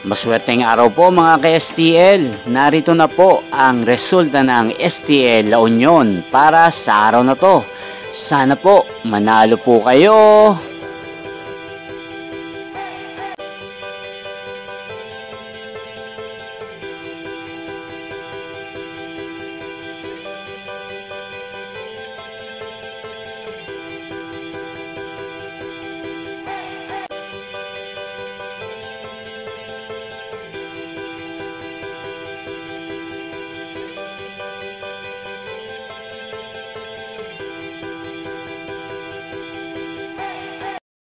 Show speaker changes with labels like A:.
A: Maswerteng araw po mga ka-STL. Narito na po ang resulta ng STL La Union para sa araw na to. Sana po manalo po kayo.